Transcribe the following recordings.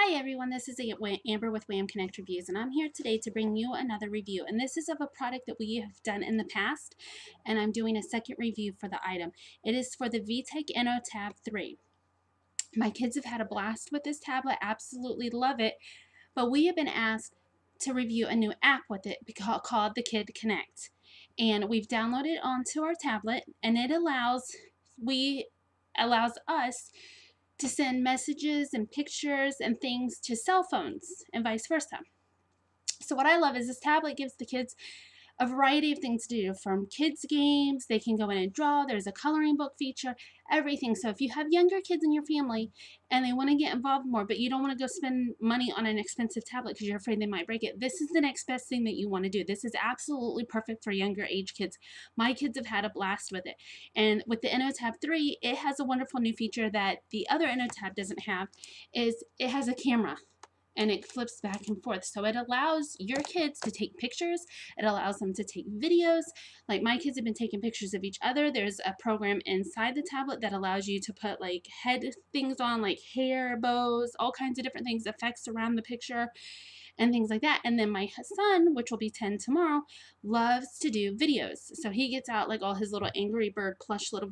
Hi everyone, this is Amber with Wahm Connect Reviews and I'm here today to bring you another review and this is of a product that we have done in the past and I'm doing a second review for the item. It is for the VTech InnoTab 3. My kids have had a blast with this tablet, absolutely love it, but we have been asked to review a new app with it called the Kid Connect and we've downloaded it onto our tablet and it allows we allows us to send messages and pictures and things to cell phones and vice versa. So what I love is this tablet gives the kids a variety of things to do from kids games they can go in and draw there's a coloring book feature everything. So if you have younger kids in your family and they want to get involved more but you don't want to go spend money on an expensive tablet because you're afraid they might break it this is the next best thing that you want to do. This is absolutely perfect for younger age kids. My kids have had a blast with it. And with the InnoTab 3 it has a wonderful new feature that the other InnoTab doesn't have is it has a camera and it flips back and forth. So it allows your kids to take pictures. It allows them to take videos. Like my kids have been taking pictures of each other. There's a program inside the tablet that allows you to put like head things on, like hair, bows, all kinds of different things, effects around the picture and things like that. And then my son, which will be 10 tomorrow, loves to do videos. So he gets out like all his little Angry Bird plush little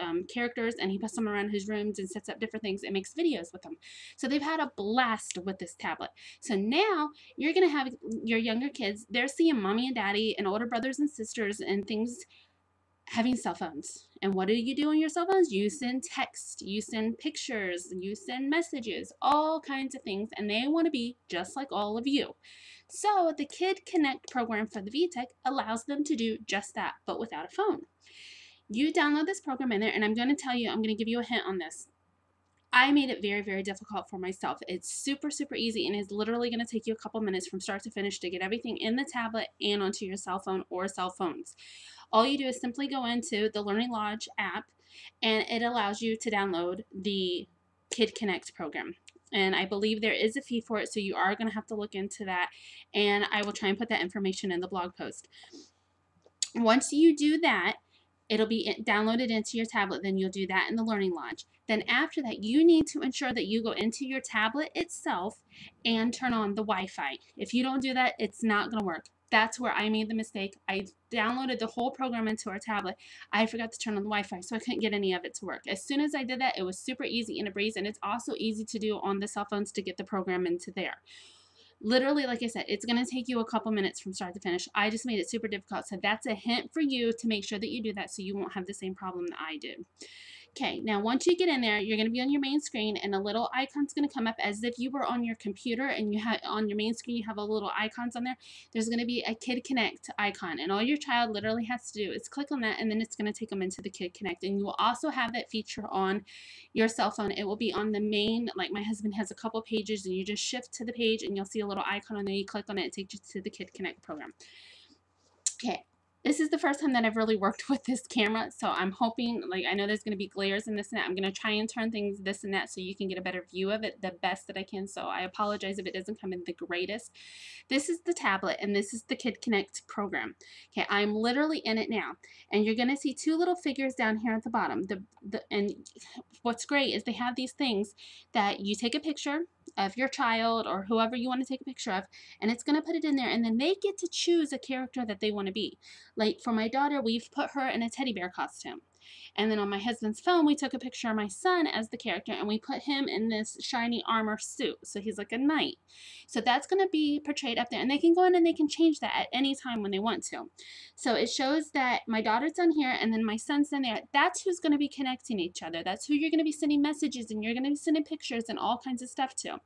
um, characters and he puts them around his rooms and sets up different things and makes videos with them. So they've had a blast with this tablet. So now you're going to have your younger kids, they're seeing mommy and daddy and older brothers and sisters and things having cell phones. And what do you do on your cell phones? You send text, you send pictures, you send messages, all kinds of things, and they want to be just like all of you. So the Kid Connect program for the VTech allows them to do just that, but without a phone. You download this program in there, and I'm going to tell you, I'm going to give you a hint on this. I made it very, very difficult for myself. It's super, super easy and is literally going to take you a couple minutes from start to finish to get everything in the tablet and onto your cell phone or cell phones. All you do is simply go into the Learning Lodge app and it allows you to download the Kid Connect program. And I believe there is a fee for it, so you are going to have to look into that. And I will try and put that information in the blog post. Once you do that, it'll be downloaded into your tablet. Then you'll do that in the Learning Lodge. Then after that, you need to ensure that you go into your tablet itself and turn on the Wi-Fi. If you don't do that, it's not going to work. That's where I made the mistake. I downloaded the whole program into our tablet. I forgot to turn on the Wi-Fi, so I couldn't get any of it to work. As soon as I did that, it was super easy and a breeze, and it's also easy to do on the cell phones to get the program into there literally like i said it's going to take you a couple minutes from start to finish. I just made it super difficult so that's a hint for you to make sure that you do that so you won't have the same problem that i did Okay, now once you get in there, you're going to be on your main screen and a little icon's going to come up as if you were on your computer and you have on your main screen you have a little icons on there. There's going to be a Kid Connect icon and all your child literally has to do is click on that and then it's going to take them into the Kid Connect and you will also have that feature on your cell phone. It will be on the main, like my husband has a couple pages and you just shift to the page and you'll see a little icon on there. You click on it, it takes you to the Kid Connect program. Okay, this is the first time that I've really worked with this camera, so I'm hoping, like, I know there's going to be glares and this and that. I'm going to try and turn things this and that so you can get a better view of it the best that I can, so I apologize if it doesn't come in the greatest. This is the tablet, and this is the Kid Connect program. Okay, I'm literally in it now, and you're going to see two little figures down here at the bottom. The, the And what's great is they have these things that you take a picture, of your child or whoever you want to take a picture of and it's going to put it in there and then they get to choose a character that they want to be. Like for my daughter we've put her in a teddy bear costume and then on my husband's phone, we took a picture of my son as the character and we put him in this shiny armor suit. So he's like a knight. So that's going to be portrayed up there. And they can go in and they can change that at any time when they want to. So it shows that my daughter's on here and then my son's in there. That's who's going to be connecting each other. That's who you're going to be sending messages and you're going to be sending pictures and all kinds of stuff to.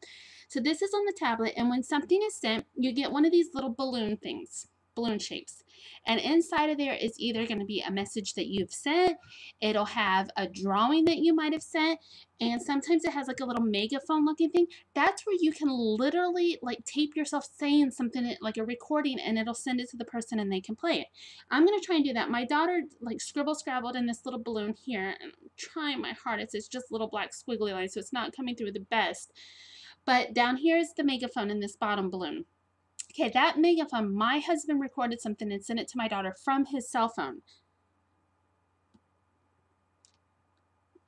So this is on the tablet. And when something is sent, you get one of these little balloon things balloon shapes. And inside of there is either going to be a message that you've sent, it'll have a drawing that you might have sent, and sometimes it has like a little megaphone looking thing. That's where you can literally like tape yourself saying something like a recording and it'll send it to the person and they can play it. I'm going to try and do that. My daughter like scribble scrabbled in this little balloon here and I'm trying my hardest. It's just little black squiggly lines so it's not coming through the best. But down here is the megaphone in this bottom balloon. Okay, that megaphone, um, my husband recorded something and sent it to my daughter from his cell phone.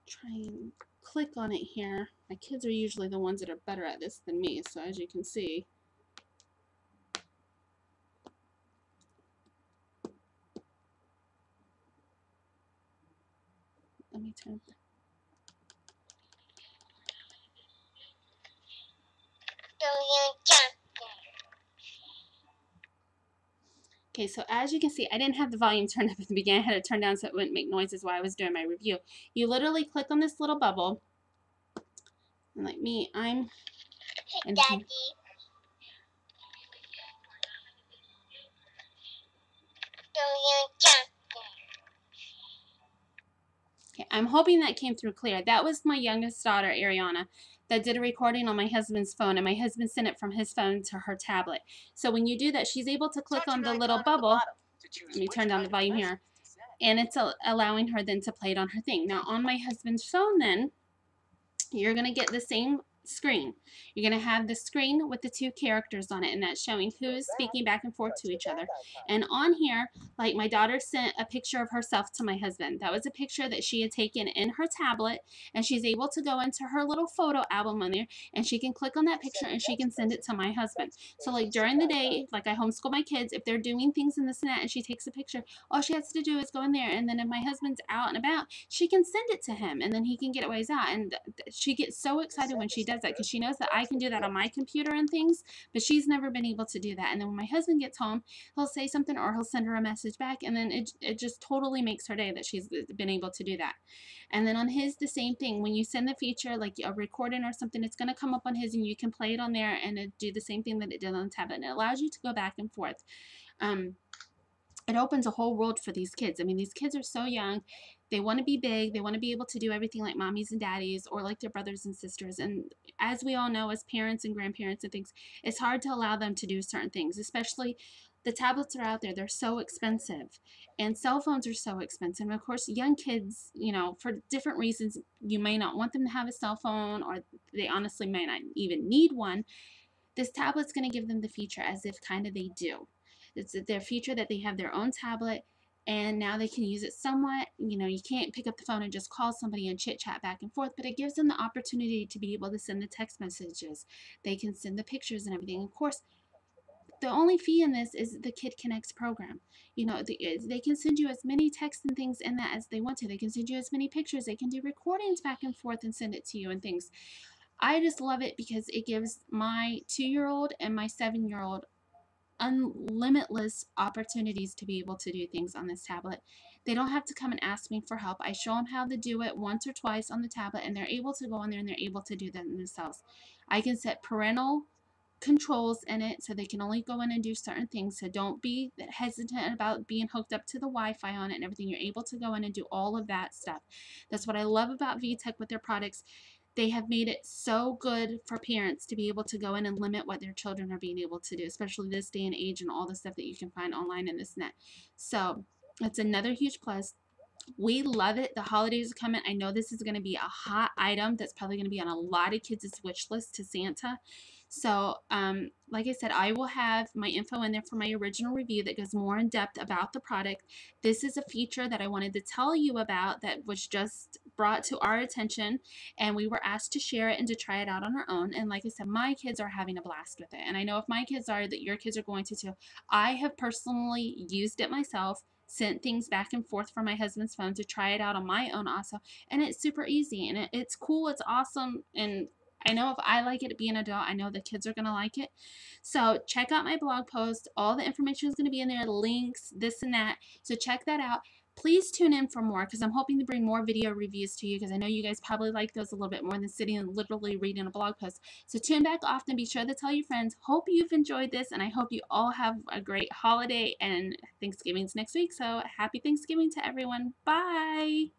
Try and click on it here, my kids are usually the ones that are better at this than me, so as you can see, let me turn Okay, so as you can see, I didn't have the volume turned up at the beginning. I had it turned down so it wouldn't make noises while I was doing my review. You literally click on this little bubble. And like me, I'm... Daddy. Okay, I'm hoping that came through clear. That was my youngest daughter, Ariana that did a recording on my husband's phone, and my husband sent it from his phone to her tablet. So when you do that, she's able to click on the little bubble. Let me turn down the volume here. And it's allowing her then to play it on her thing. Now, on my husband's phone then, you're going to get the same screen. You're going to have the screen with the two characters on it, and that's showing who's speaking back and forth to each other. And on here, like my daughter sent a picture of herself to my husband. That was a picture that she had taken in her tablet, and she's able to go into her little photo album on there, and she can click on that picture and she can send it to my husband. So like during the day, like I homeschool my kids, if they're doing things in the net and she takes a picture, all she has to do is go in there, and then if my husband's out and about, she can send it to him, and then he can get it while he's out. And she gets so excited when she does that because she knows that I can do that on my computer and things, but she's never been able to do that. And then when my husband gets home, he'll say something or he'll send her a message back, and then it, it just totally makes her day that she's been able to do that. And then on his, the same thing. When you send the feature, like a recording or something, it's going to come up on his, and you can play it on there and it do the same thing that it did on the tablet. And it allows you to go back and forth. Um, it opens a whole world for these kids. I mean, these kids are so young. They want to be big. They want to be able to do everything like mommies and daddies or like their brothers and sisters. And as we all know, as parents and grandparents and things, it's hard to allow them to do certain things, especially the tablets are out there. They're so expensive. And cell phones are so expensive. And of course, young kids, you know, for different reasons, you may not want them to have a cell phone or they honestly may not even need one. This tablet's going to give them the feature as if kind of they do. It's their feature that they have their own tablet and now they can use it somewhat. You know, you can't pick up the phone and just call somebody and chit chat back and forth, but it gives them the opportunity to be able to send the text messages. They can send the pictures and everything. Of course, the only fee in this is the Kid Connects program. You know, the, they can send you as many texts and things in that as they want to. They can send you as many pictures. They can do recordings back and forth and send it to you and things. I just love it because it gives my two-year-old and my seven-year-old unlimitless opportunities to be able to do things on this tablet. They don't have to come and ask me for help. I show them how to do it once or twice on the tablet and they're able to go in there and they're able to do that themselves. I can set parental controls in it so they can only go in and do certain things. So don't be hesitant about being hooked up to the Wi-Fi on it and everything. You're able to go in and do all of that stuff. That's what I love about VTech with their products they have made it so good for parents to be able to go in and limit what their children are being able to do, especially this day and age and all the stuff that you can find online in this net. So that's another huge plus. We love it. The holidays are coming. I know this is going to be a hot item that's probably going to be on a lot of kids' wish list to Santa. So, um, like I said, I will have my info in there for my original review that goes more in depth about the product. This is a feature that I wanted to tell you about that was just brought to our attention and we were asked to share it and to try it out on our own. And like I said, my kids are having a blast with it. And I know if my kids are, that your kids are going to too. I have personally used it myself sent things back and forth from my husband's phone to try it out on my own also and it's super easy and it, it's cool it's awesome and I know if I like it being an adult, I know the kids are going to like it. So check out my blog post. All the information is going to be in there, links, this and that. So check that out. Please tune in for more because I'm hoping to bring more video reviews to you because I know you guys probably like those a little bit more than sitting and literally reading a blog post. So tune back often. Be sure to tell your friends. Hope you've enjoyed this and I hope you all have a great holiday and Thanksgiving's next week. So happy Thanksgiving to everyone. Bye.